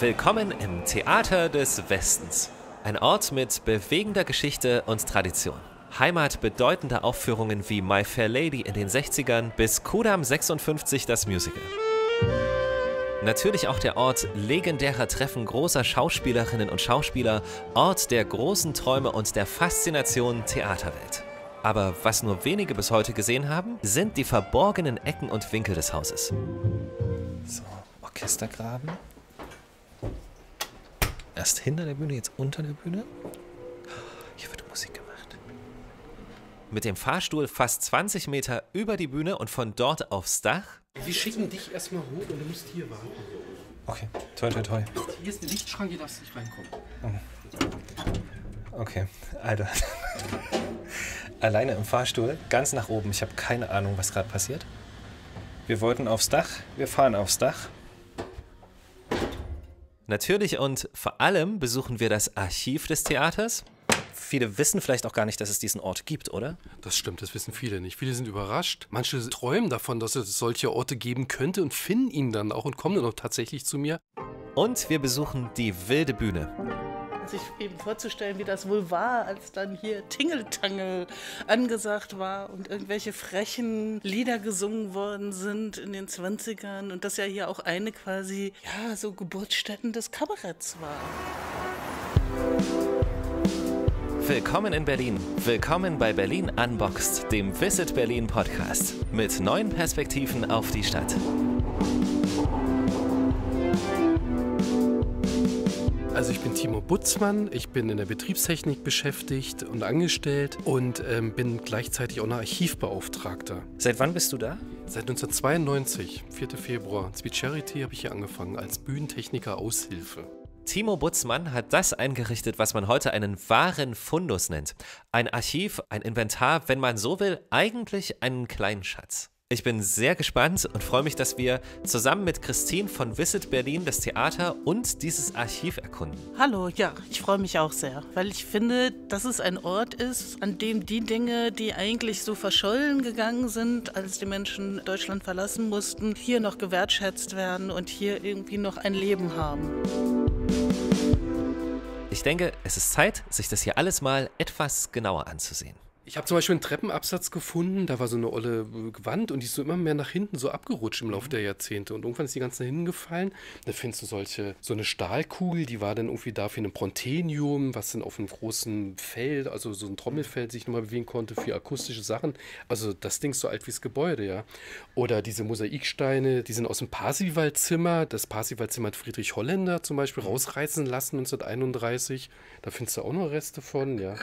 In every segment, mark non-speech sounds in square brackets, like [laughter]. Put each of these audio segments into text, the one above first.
Willkommen im Theater des Westens. Ein Ort mit bewegender Geschichte und Tradition. Heimat bedeutender Aufführungen wie My Fair Lady in den 60ern bis Kudam 56 das Musical. Natürlich auch der Ort legendärer Treffen großer Schauspielerinnen und Schauspieler, Ort der großen Träume und der Faszination Theaterwelt. Aber was nur wenige bis heute gesehen haben, sind die verborgenen Ecken und Winkel des Hauses. So, Orchestergraben. Erst hinter der Bühne, jetzt unter der Bühne. Hier wird Musik gemacht. Mit dem Fahrstuhl fast 20 Meter über die Bühne und von dort aufs Dach. Wir schicken dich erstmal hoch und du musst hier warten. Okay, toi, toi, toi. Hier ist eine Lichtschranke, hier darfst du nicht reinkommen. Okay, Alter. [laughs] Alleine im Fahrstuhl, ganz nach oben. Ich habe keine Ahnung, was gerade passiert. Wir wollten aufs Dach, wir fahren aufs Dach. Natürlich und vor allem besuchen wir das Archiv des Theaters. Viele wissen vielleicht auch gar nicht, dass es diesen Ort gibt, oder? Das stimmt, das wissen viele nicht. Viele sind überrascht. Manche träumen davon, dass es solche Orte geben könnte und finden ihn dann auch und kommen dann auch tatsächlich zu mir. Und wir besuchen die wilde Bühne. Sich eben vorzustellen, wie das wohl war, als dann hier Tingeltangel angesagt war und irgendwelche frechen Lieder gesungen worden sind in den 20ern und das ja hier auch eine quasi, ja, so Geburtsstätten des Kabaretts war. Willkommen in Berlin. Willkommen bei Berlin Unboxed, dem Visit Berlin Podcast. Mit neuen Perspektiven auf die Stadt. Also ich bin Timo Butzmann, ich bin in der Betriebstechnik beschäftigt und angestellt und ähm, bin gleichzeitig auch noch Archivbeauftragter. Seit wann bist du da? Seit 1992, 4. Februar, Sweet Charity, habe ich hier angefangen als Bühnentechniker Aushilfe. Timo Butzmann hat das eingerichtet, was man heute einen wahren Fundus nennt. Ein Archiv, ein Inventar, wenn man so will, eigentlich einen kleinen Schatz. Ich bin sehr gespannt und freue mich, dass wir zusammen mit Christine von Visit Berlin das Theater und dieses Archiv erkunden. Hallo, ja, ich freue mich auch sehr, weil ich finde, dass es ein Ort ist, an dem die Dinge, die eigentlich so verschollen gegangen sind, als die Menschen Deutschland verlassen mussten, hier noch gewertschätzt werden und hier irgendwie noch ein Leben haben. Ich denke, es ist Zeit, sich das hier alles mal etwas genauer anzusehen. Ich habe zum Beispiel einen Treppenabsatz gefunden, da war so eine olle Wand und die ist so immer mehr nach hinten so abgerutscht im Laufe der Jahrzehnte. Und irgendwann ist die ganz nach hinten gefallen. Da findest du solche, so eine Stahlkugel, die war dann irgendwie dafür ein Prontenium, was dann auf einem großen Feld, also so ein Trommelfeld sich nochmal bewegen konnte für akustische Sachen. Also das Ding ist so alt wie das Gebäude, ja. Oder diese Mosaiksteine, die sind aus dem Parsivalzimmer. Das Parsivalzimmer hat Friedrich Holländer zum Beispiel rausreißen lassen 1931. Da findest du auch noch Reste von, ja.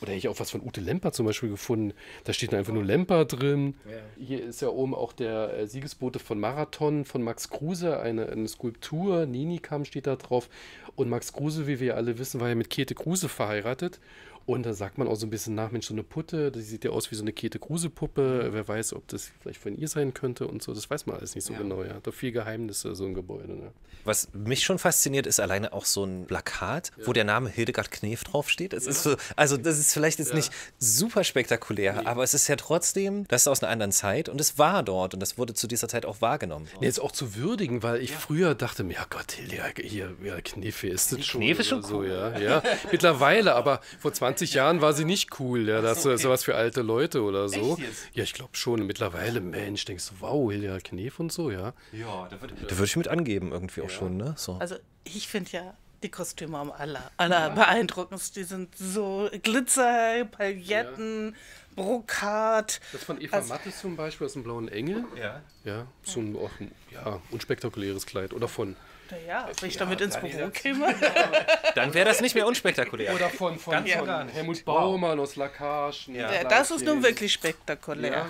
Oder hätte ich auch was von Ute Lemper zum Beispiel gefunden. Da steht einfach nur Lemper drin. Hier ist ja oben auch der äh, Siegesbote von Marathon von Max Kruse, eine, eine Skulptur. Ninikam steht da drauf. Und Max Kruse, wie wir alle wissen, war ja mit Käthe Kruse verheiratet. Und da sagt man auch so ein bisschen nach, Mensch, so eine Putte, die sieht ja aus wie so eine Käthe Kruse-Puppe. Wer weiß, ob das vielleicht von ihr sein könnte und so. Das weiß man alles nicht so genau, ja. Da viel Geheimnisse, so ein Gebäude. Ne? Was mich schon fasziniert, ist alleine auch so ein Plakat, wo der Name Hildegard Knef draufsteht. Es ist so, also das ist vielleicht jetzt nicht super spektakulär, aber es ist ja trotzdem, das ist aus einer anderen Zeit und es war dort und das wurde zu dieser Zeit auch wahrgenommen. Nee, Jetzt auch zu würdigen, weil ich früher dachte, mir, ja Gott, Hilja, hier, ja, Knefe ist das schon. Knef ist schon so, ja. ja. Mittlerweile, aber vor [laughs] 20 Jahren war sie nicht cool. Ja, das ist sowas für alte Leute oder so. Ja, ich glaube schon. Mittlerweile, Mensch, denkst du, wow, Hilja Knef und so, ja. Da würde ich mit angeben, irgendwie auch schon, ne? So. Also ich finde ja die Kostüme am aller, aller beeindruckendsten. Die sind so Glitzer, Pailletten, Brokat. Das von Eva Also- Mattes zum Beispiel aus dem Blauen Engel. Ja. Ja, so ein auch, ein, ja, unspektakuläres Kleid. Oder von. Naja, wenn ich damit ins Büro käme. [laughs] Dann wäre das nicht mehr unspektakulär. Oder von, von, Ganz von. Helmut Baumann aus Lacage. Ja. Ja, das ist nun wirklich spektakulär. Ja.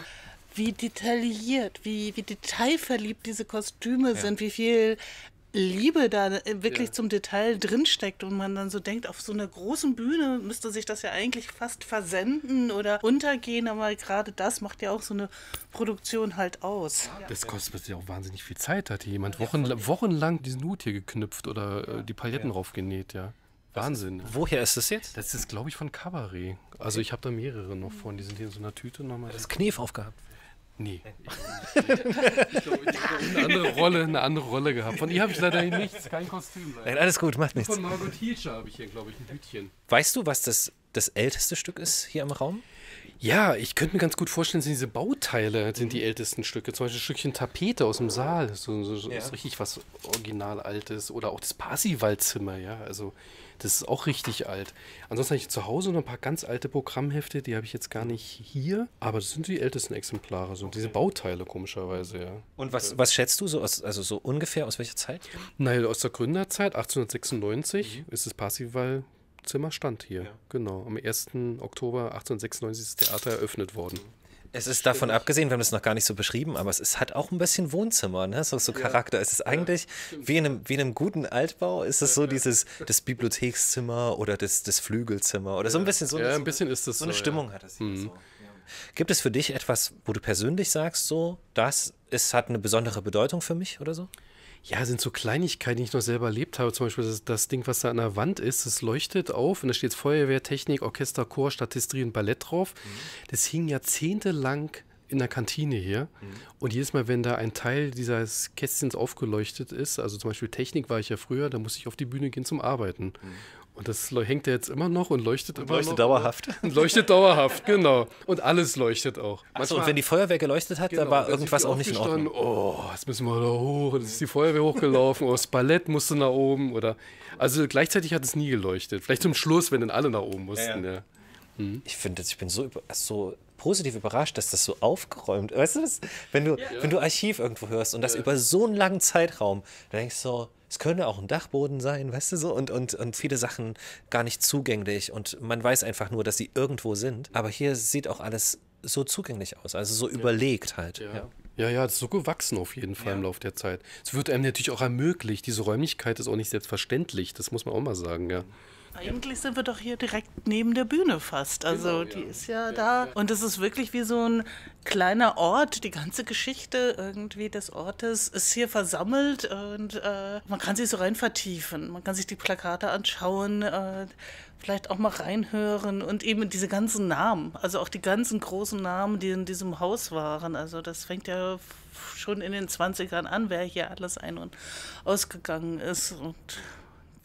Wie detailliert, wie, wie detailverliebt diese Kostüme sind, wie viel Liebe da äh, wirklich Ja. zum Detail drinsteckt und man dann so denkt, auf so einer großen Bühne müsste sich das ja eigentlich fast versenden oder untergehen, aber gerade das macht ja auch so eine Produktion halt aus. Das kostet ja auch wahnsinnig viel Zeit. Hat hier jemand wochen, wochenlang diesen Hut hier geknüpft oder äh, die Pailletten raufgenäht, ja. Wahnsinn. Woher ist das jetzt? Das ist, glaube ich, von Cabaret. Also ich habe da mehrere noch von. Die sind hier in so einer Tüte nochmal. Das Knef aufgehabt. Nee. [laughs] ich glaube, ich habe eine andere Rolle, eine andere Rolle gehabt. Von ihr habe ich leider nichts, kein Kostüm. Leider. Nein, alles gut, macht nichts. Von Margot Hilscher habe ich hier, glaube ich, ein Hütchen. Weißt du, was das, das älteste Stück ist hier im Raum? Ja, ich könnte mir ganz gut vorstellen, sind diese Bauteile sind die ältesten Stücke. Zum Beispiel ein Stückchen Tapete aus dem Saal. So, so, Ja. ist richtig was original altes. Oder auch das Parsivalzimmer, ja. Also das ist auch richtig alt. Ansonsten habe ich zu Hause noch ein paar ganz alte Programmhefte, die habe ich jetzt gar nicht hier. Aber das sind die ältesten Exemplare. So diese Bauteile, komischerweise, ja. Und was, was schätzt du so aus, also so ungefähr aus welcher Zeit? Naja, aus der Gründerzeit, 1896, ist das Parsival-Zimmer stand hier. Genau. Am 1. Oktober 1896 ist das Theater eröffnet worden. Es ist davon abgesehen, wir haben das noch gar nicht so beschrieben, aber es ist, hat auch ein bisschen Wohnzimmer, ne? so, so Charakter. Es ist eigentlich wie in, einem, wie in einem guten Altbau, ist es so dieses das Bibliothekszimmer oder das, das Flügelzimmer oder so ein bisschen so, Ja, so, ein bisschen ist das so eine so, ja. Stimmung hat es hier. So. Ja. Gibt es für dich etwas, wo du persönlich sagst, so, das ist, hat eine besondere Bedeutung für mich oder so? Ja, sind so Kleinigkeiten, die ich noch selber erlebt habe. Zum Beispiel das, das Ding, was da an der Wand ist, das leuchtet auf und da steht Feuerwehr, Technik, Orchester, Chor, Statisterie und Ballett drauf. Das hing jahrzehntelang in der Kantine hier. Und jedes Mal, wenn da ein Teil dieses Kästchens aufgeleuchtet ist, also zum Beispiel Technik war ich ja früher, da musste ich auf die Bühne gehen zum Arbeiten. Und das hängt ja jetzt immer noch und leuchtet immer leuchtet noch. dauerhaft. Und [laughs] leuchtet dauerhaft, genau. Und alles leuchtet auch. Achso, und wenn die Feuerwehr geleuchtet hat, da Genau, war da ist irgendwas auch nicht in Ordnung. Oh, jetzt müssen wir da hoch. Und jetzt ist die Feuerwehr hochgelaufen. Oder das Ballett musste nach oben. Oder also gleichzeitig hat es nie geleuchtet. Vielleicht zum Schluss, wenn dann alle nach oben mussten. Ja, Ja, Ich finde, ich bin so, so positiv überrascht, dass das so aufgeräumt Weißt du, das, wenn, du, wenn du Archiv irgendwo hörst und das über so einen langen Zeitraum, dann denkst du so, es könnte auch ein Dachboden sein, weißt du so, und, und, und viele Sachen gar nicht zugänglich und man weiß einfach nur, dass sie irgendwo sind. Aber hier sieht auch alles so zugänglich aus, also so überlegt halt. Ja. ja, ja, das ist so gewachsen auf jeden Fall im Laufe der Zeit. Es wird einem natürlich auch ermöglicht. Diese Räumlichkeit ist auch nicht selbstverständlich. Das muss man auch mal sagen, ja. Eigentlich sind wir doch hier direkt neben der Bühne fast. Also die ist ja, da. Und es ist wirklich wie so ein kleiner Ort. Die ganze Geschichte irgendwie des Ortes ist hier versammelt und äh, man kann sich so rein vertiefen. Man kann sich die Plakate anschauen, äh, vielleicht auch mal reinhören und eben diese ganzen Namen. Also auch die ganzen großen Namen, die in diesem Haus waren. Also das fängt ja schon in den 20ern an, wer hier alles ein- und ausgegangen ist. Und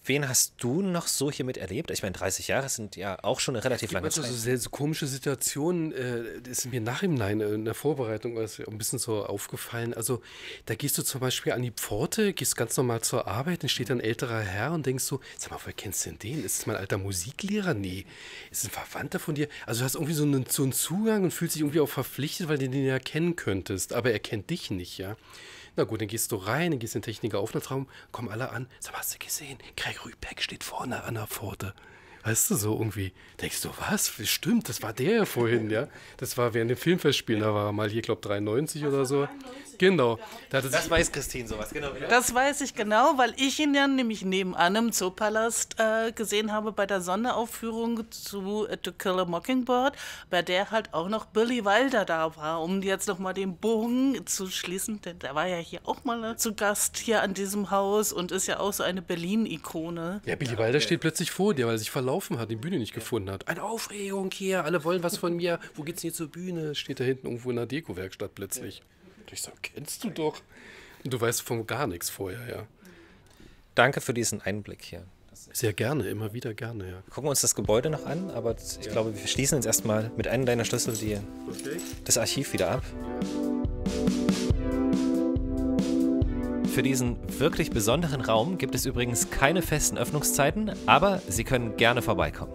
Wen hast du noch so hier miterlebt? Ich meine, 30 Jahre sind ja auch schon eine relativ lange Zeit. so sehr so komische Situationen, äh, das ist mir nachhinein äh, in der Vorbereitung ist ein bisschen so aufgefallen. Also da gehst du zum Beispiel an die Pforte, gehst ganz normal zur Arbeit, dann steht da ein älterer Herr und denkst so, sag mal, woher kennst du denn den? Ist es mein alter Musiklehrer? Nee. Ist es ein Verwandter von dir? Also du hast irgendwie so einen, so einen Zugang und fühlst dich irgendwie auch verpflichtet, weil du den ja kennen könntest, aber er kennt dich nicht, ja. Na gut, dann gehst du rein, dann gehst du in den Techniker-Aufnahmeraum, kommen alle an. Sag mal, hast du gesehen? Gregory Peck steht vorne an der Pforte. Weißt du, so irgendwie. Denkst du, was? Stimmt, das war der ja vorhin, ja? Das war während dem Filmfestspielen, da war er mal hier, glaube 93 oder so. Genau. Da hatte sich, weiß Christine sowas, genau. Das weiß ich genau, weil ich ihn ja nämlich nebenan im Zoopalast äh, gesehen habe bei der Sonderaufführung zu äh, To Kill a Mockingbird, bei der halt auch noch Billy Wilder da war, um jetzt nochmal den Bogen zu schließen, denn der war ja hier auch mal zu Gast hier an diesem Haus und ist ja auch so eine Berlin-Ikone. ja, Billy Wilder steht plötzlich vor dir, weil er sich verlaufen hat, die Bühne nicht gefunden hat. Eine Aufregung hier, alle wollen was von mir. Wo geht's denn hier zur Bühne? Steht da hinten irgendwo in der Deko-Werkstatt plötzlich. Und ich so, kennst du doch. Und du weißt von gar nichts vorher, ja. Danke für diesen Einblick hier. Sehr gerne, immer wieder gerne, ja. Wir gucken uns das Gebäude noch an, aber ich glaube, wir schließen jetzt erstmal mit einem deiner Schlüssel die, das Archiv wieder ab. Für diesen wirklich besonderen Raum gibt es übrigens keine festen Öffnungszeiten, aber Sie können gerne vorbeikommen.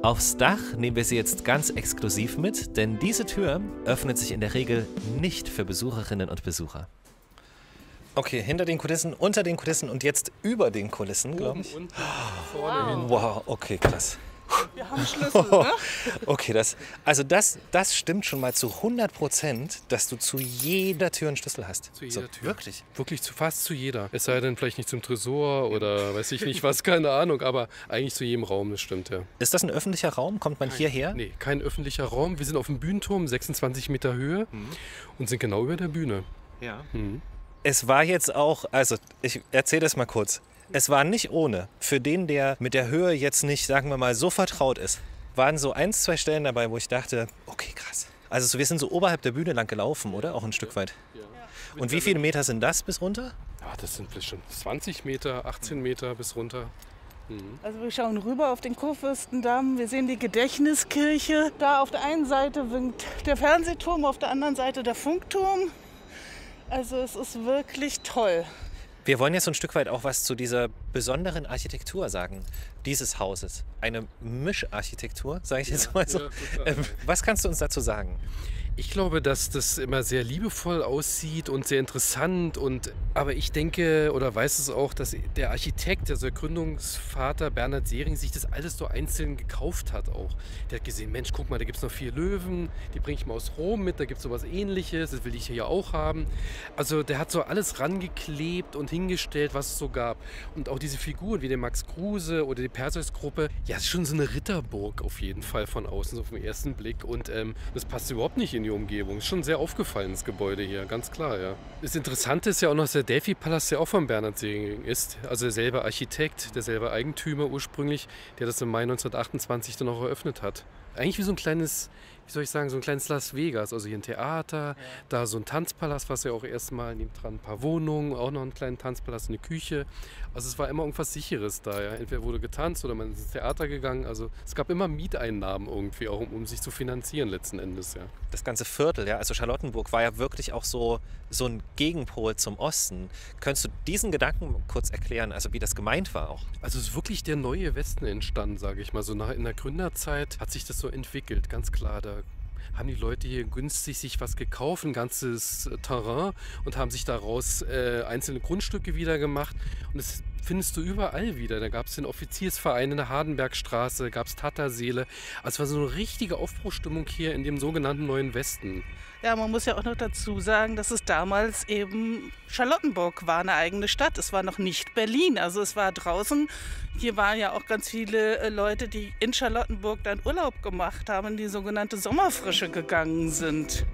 Aufs Dach nehmen wir Sie jetzt ganz exklusiv mit, denn diese Tür öffnet sich in der Regel nicht für Besucherinnen und Besucher. Okay, hinter den Kulissen, unter den Kulissen und jetzt über den Kulissen, glaube ich. Und vorne hin. Wow, okay, krass. Wir haben Schlüssel, ne? [laughs] Okay, das, also das, das stimmt schon mal zu 100 Prozent, dass du zu jeder Tür einen Schlüssel hast. Zu so, jeder Tür. Wirklich? Wirklich zu fast zu jeder. Es sei denn, vielleicht nicht zum Tresor oder weiß ich nicht was, keine Ahnung, aber eigentlich zu jedem Raum, das stimmt ja. Ist das ein öffentlicher Raum? Kommt man hierher? Nee, kein öffentlicher Raum. Wir sind auf dem Bühnenturm, 26 Meter Höhe und sind genau über der Bühne. Ja. Es war jetzt auch, also ich erzähle das mal kurz. Es war nicht ohne. Für den, der mit der Höhe jetzt nicht, sagen wir mal, so vertraut ist, waren so ein, zwei Stellen dabei, wo ich dachte, okay, krass. Also so, wir sind so oberhalb der Bühne lang gelaufen, oder? Auch ein Stück weit. Und wie viele Meter sind das bis runter? Ja, das sind bestimmt 20 Meter, 18 Meter bis runter. Also wir schauen rüber auf den Kurfürstendamm, wir sehen die Gedächtniskirche. Da auf der einen Seite winkt der Fernsehturm, auf der anderen Seite der Funkturm. Also es ist wirklich toll. Wir wollen jetzt so ein Stück weit auch was zu dieser besonderen Architektur sagen, dieses Hauses. Eine Mischarchitektur, sage ich jetzt mal so. ja. Ähm, was kannst du uns dazu sagen? Ich glaube, dass das immer sehr liebevoll aussieht und sehr interessant. Und, aber ich denke oder weiß es auch, dass der Architekt, also der Gründungsvater Bernhard Sering, sich das alles so einzeln gekauft hat auch. Der hat gesehen, Mensch, guck mal, da gibt es noch vier Löwen, die bringe ich mal aus Rom mit, da gibt es sowas ähnliches, das will ich hier auch haben. Also der hat so alles rangeklebt und hingestellt, was es so gab. Und auch diese Figuren wie der Max Kruse oder die Perseus-Gruppe, ja, es ist schon so eine Ritterburg auf jeden Fall von außen, so den ersten Blick. Und ähm, das passt überhaupt nicht in die Umgebung. Ist schon sehr aufgefallenes Gebäude hier, ganz klar, ja. Das Interessante ist ja auch noch, dass der Delphi-Palast ja auch von Bernhard Sering ist. Also derselbe Architekt, derselbe Eigentümer ursprünglich, der das im Mai 1928 dann auch eröffnet hat. Eigentlich wie so ein kleines, wie soll ich sagen, so ein kleines Las Vegas. Also hier ein Theater, da so ein Tanzpalast, was ja auch erstmal nebendran ein paar Wohnungen, auch noch einen kleinen Tanzpalast, eine Küche. Also es war immer irgendwas Sicheres da. Ja. Entweder wurde getanzt oder man ist ins Theater gegangen. Also es gab immer Mieteinnahmen irgendwie, auch um, um sich zu finanzieren letzten Endes, ja. Das ganze Viertel, ja, also Charlottenburg war ja wirklich auch so, so ein Gegenpol zum Osten. Könntest du diesen Gedanken kurz erklären, also wie das gemeint war auch? Also es ist wirklich der neue Westen entstanden, sage ich mal. So nach, in der Gründerzeit hat sich das so entwickelt, ganz klar. Da haben die Leute hier günstig sich was gekauft, ein ganzes äh, Terrain und haben sich daraus äh, einzelne Grundstücke wieder gemacht. Und das findest du überall wieder. Da gab es den Offiziersverein in der Hardenbergstraße, gab es Tatterseele. Also es war so eine richtige Aufbruchstimmung hier in dem sogenannten Neuen Westen. Ja, man muss ja auch noch dazu sagen, dass es damals eben Charlottenburg war, eine eigene Stadt. Es war noch nicht Berlin. Also es war draußen. Hier waren ja auch ganz viele äh, Leute, die in Charlottenburg dann Urlaub gemacht haben, die sogenannte Sommerfrische gegangen sind.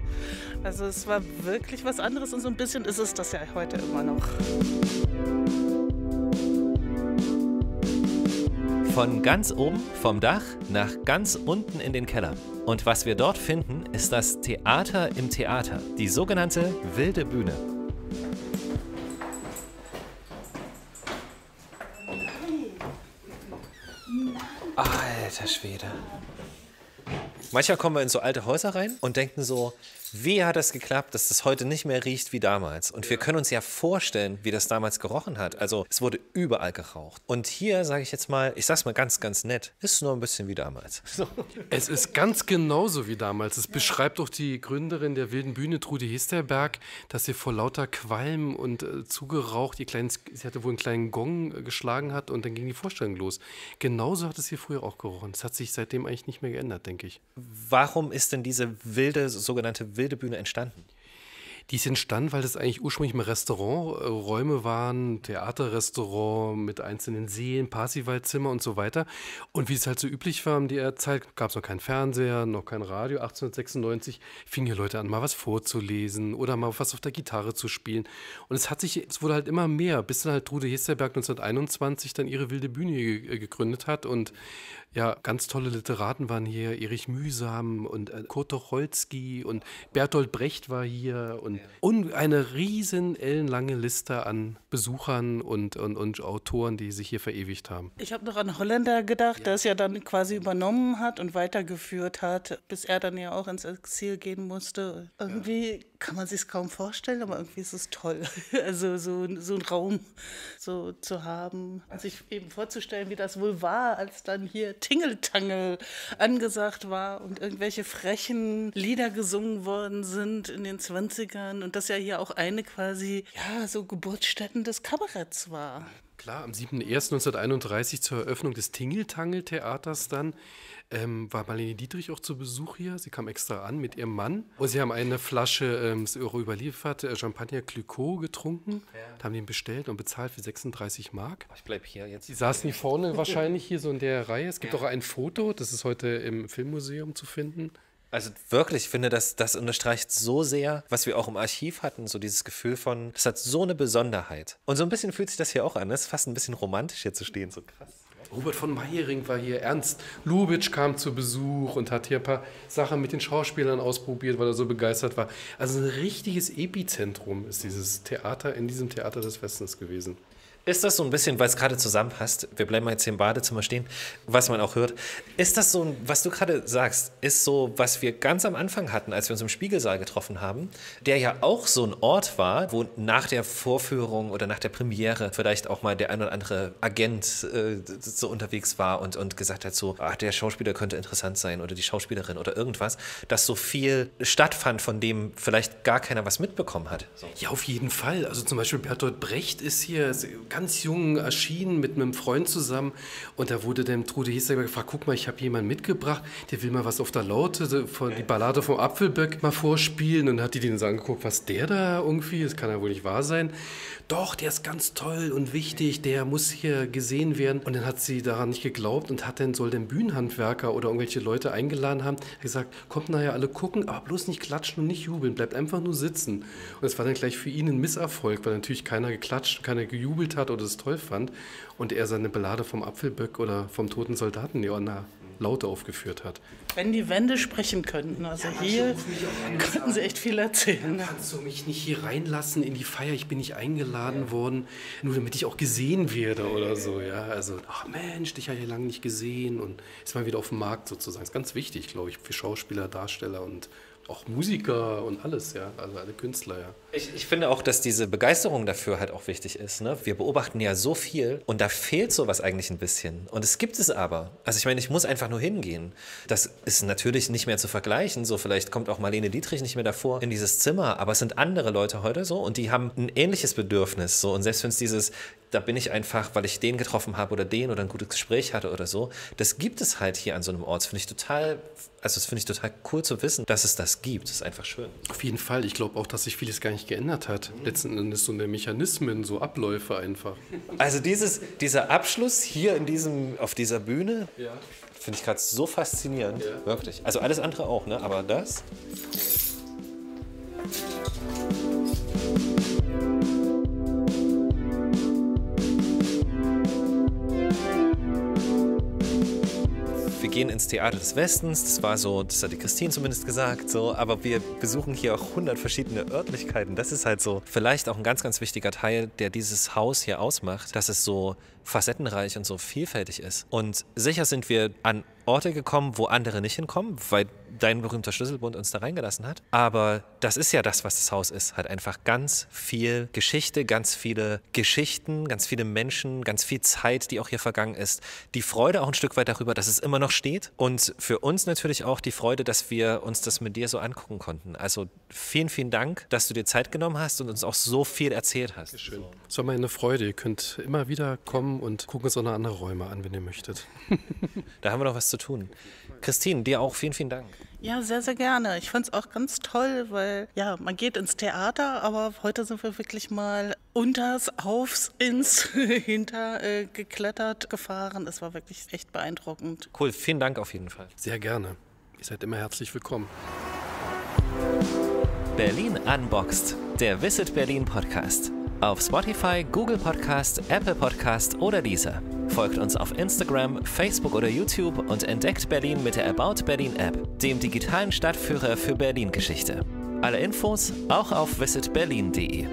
Also es war wirklich was anderes und so ein bisschen ist es das ja heute immer noch. Von ganz oben vom Dach nach ganz unten in den Keller. Und was wir dort finden, ist das Theater im Theater, die sogenannte wilde Bühne. Alter Schwede. Manchmal kommen wir in so alte Häuser rein und denken so, wie hat das geklappt, dass das heute nicht mehr riecht wie damals? Und wir können uns ja vorstellen, wie das damals gerochen hat. Also es wurde überall geraucht. Und hier sage ich jetzt mal, ich sag's mal ganz, ganz nett, ist nur ein bisschen wie damals. [laughs] Es ist ganz genauso wie damals. Es beschreibt auch die Gründerin der Wilden Bühne, Trude Hesterberg, dass sie vor lauter Qualm und äh, zugeraucht, ihr kleines, sie hatte wohl einen kleinen Gong äh, geschlagen hat und dann ging die Vorstellung los. Genauso hat es hier früher auch gerochen. Es hat sich seitdem eigentlich nicht mehr geändert, denke ich. Warum ist denn diese wilde, sogenannte wilde Bühne entstanden? Die ist entstanden, weil das eigentlich ursprünglich mal Restauranträume waren, Theaterrestaurant mit einzelnen Seen, Parsifalzimmer und so weiter. Und wie es halt so üblich war in der Zeit, gab es noch keinen Fernseher, noch kein Radio. 1896 fingen hier Leute an, mal was vorzulesen oder mal was auf der Gitarre zu spielen. Und es hat sich, es wurde halt immer mehr, bis dann halt Trude Hesterberg 1921 dann ihre wilde Bühne ge gegründet hat und ja, ganz tolle Literaten waren hier, Erich Mühsam und äh, Kurt Tucholsky und Bertolt Brecht war hier und, und eine riesen ellenlange Liste an Besuchern und, und, und Autoren, die sich hier verewigt haben. Ich habe noch an Holländer gedacht, der es ja dann quasi übernommen hat und weitergeführt hat, bis er dann ja auch ins Exil gehen musste. Irgendwie kann man sich kaum vorstellen, aber irgendwie ist es toll. [laughs] Also so, so einen Raum so zu haben sich eben vorzustellen, wie das wohl war, als dann hier Tingeltangel angesagt war und irgendwelche frechen Lieder gesungen worden sind in den 20ern und das ja hier auch eine quasi, ja, so Geburtsstätten des Kabaretts war. Klar, am 7.1.1931 zur Eröffnung des Tingeltangel-Theaters dann ähm, war Marlene Dietrich auch zu Besuch hier. Sie kam extra an mit ihrem Mann und sie haben eine Flasche, ähm, ist auch überliefert, äh, Champagner Clicquot getrunken, ja. haben den bestellt und bezahlt für 36 Mark. Ich bleib hier jetzt. Sie saßen hier vorne [laughs] wahrscheinlich hier so in der Reihe. Es gibt ja. auch ein Foto, das ist heute im Filmmuseum zu finden. Also wirklich, ich finde, das, das unterstreicht so sehr, was wir auch im Archiv hatten, so dieses Gefühl von, das hat so eine Besonderheit. Und so ein bisschen fühlt sich das hier auch an, das ist fast ein bisschen romantisch hier zu stehen, so krass. Robert von Meyering war hier, Ernst Lubitsch kam zu Besuch und hat hier ein paar Sachen mit den Schauspielern ausprobiert, weil er so begeistert war. Also ein richtiges Epizentrum ist dieses Theater in diesem Theater des Westens gewesen. Ist das so ein bisschen, weil es gerade zusammenpasst, wir bleiben mal jetzt hier im Badezimmer stehen, was man auch hört, ist das so, was du gerade sagst, ist so, was wir ganz am Anfang hatten, als wir uns im Spiegelsaal getroffen haben, der ja auch so ein Ort war, wo nach der Vorführung oder nach der Premiere vielleicht auch mal der ein oder andere Agent äh, so unterwegs war und, und gesagt hat so, ach, der Schauspieler könnte interessant sein oder die Schauspielerin oder irgendwas, dass so viel stattfand, von dem vielleicht gar keiner was mitbekommen hat. So. Ja, auf jeden Fall. Also zum Beispiel Bertolt Brecht ist hier ganz jung erschienen mit einem Freund zusammen und da wurde dem Trude Hieser gefragt, guck mal, ich habe jemanden mitgebracht, der will mal was auf der Laute, von, die Ballade vom Apfelböck mal vorspielen und dann hat die den so angeguckt, was der da irgendwie, das kann ja wohl nicht wahr sein. Doch, der ist ganz toll und wichtig, der muss hier gesehen werden. Und dann hat sie daran nicht geglaubt und hat dann, soll den Bühnenhandwerker oder irgendwelche Leute eingeladen haben, gesagt, kommt nachher alle gucken, aber bloß nicht klatschen und nicht jubeln, bleibt einfach nur sitzen. Und es war dann gleich für ihn ein Misserfolg, weil natürlich keiner geklatscht, keiner gejubelt hat oder es toll fand und er seine Ballade vom Apfelböck oder vom toten Soldaten ja, na, Laute aufgeführt hat. Wenn die Wände sprechen könnten, also hier könnten sie echt viel erzählen. Kannst du mich nicht hier reinlassen in die Feier? Ich bin nicht eingeladen worden, nur damit ich auch gesehen werde oder so. Ja, also, ach Mensch, dich habe ich ja lange nicht gesehen und ist mal wieder auf dem Markt sozusagen. Das ist ganz wichtig, glaube ich, für Schauspieler, Darsteller und auch Musiker und alles, ja, also alle Künstler, ja. Ich, ich, finde auch, dass diese Begeisterung dafür halt auch wichtig ist. Ne? Wir beobachten ja so viel und da fehlt sowas eigentlich ein bisschen. Und es gibt es aber. Also ich meine, ich muss einfach nur hingehen. Das ist natürlich nicht mehr zu vergleichen. So vielleicht kommt auch Marlene Dietrich nicht mehr davor in dieses Zimmer, aber es sind andere Leute heute so und die haben ein ähnliches Bedürfnis. So und selbst wenn es dieses da bin ich einfach, weil ich den getroffen habe oder den oder ein gutes Gespräch hatte oder so. Das gibt es halt hier an so einem Ort. Das finde ich total, also das finde ich total cool zu wissen, dass es das gibt. Das ist einfach schön. Auf jeden Fall. Ich glaube auch, dass sich vieles gar nicht geändert hat. Letzten Endes so eine Mechanismen, so Abläufe einfach. Also dieses, dieser Abschluss hier in diesem, auf dieser Bühne, ja. finde ich gerade so faszinierend. Ja. Wirklich. Also alles andere auch, ne? Aber das. Gehen ins Theater des Westens. Das war so, das hat die Christine zumindest gesagt, so. Aber wir besuchen hier auch 100 verschiedene Örtlichkeiten. Das ist halt so vielleicht auch ein ganz, ganz wichtiger Teil, der dieses Haus hier ausmacht, dass es so facettenreich und so vielfältig ist. Und sicher sind wir an Orte gekommen, wo andere nicht hinkommen, weil dein berühmter Schlüsselbund uns da reingelassen hat. Aber das ist ja das, was das Haus ist. Hat einfach ganz viel Geschichte, ganz viele Geschichten, ganz viele Menschen, ganz viel Zeit, die auch hier vergangen ist. Die Freude auch ein Stück weit darüber, dass es immer noch steht. Und für uns natürlich auch die Freude, dass wir uns das mit dir so angucken konnten. Also vielen, vielen Dank, dass du dir Zeit genommen hast und uns auch so viel erzählt hast. Schön. Es war mir eine Freude. Ihr könnt immer wieder kommen und gucken uns auch noch andere Räume an, wenn ihr möchtet. [laughs] da haben wir noch was zu tun. Christine, dir auch vielen, vielen Dank. Ja, sehr, sehr gerne. Ich fand es auch ganz toll, weil ja, man geht ins Theater, aber heute sind wir wirklich mal unters, aufs, ins, [laughs] hinter äh, geklettert, gefahren. Es war wirklich echt beeindruckend. Cool, vielen Dank auf jeden Fall. Sehr gerne. Ihr seid immer herzlich willkommen. Berlin Unboxed, der Visit Berlin Podcast. Auf Spotify, Google Podcast, Apple Podcast oder dieser. Folgt uns auf Instagram, Facebook oder YouTube und entdeckt Berlin mit der About Berlin App, dem digitalen Stadtführer für Berlin-Geschichte. Alle Infos auch auf visitberlin.de.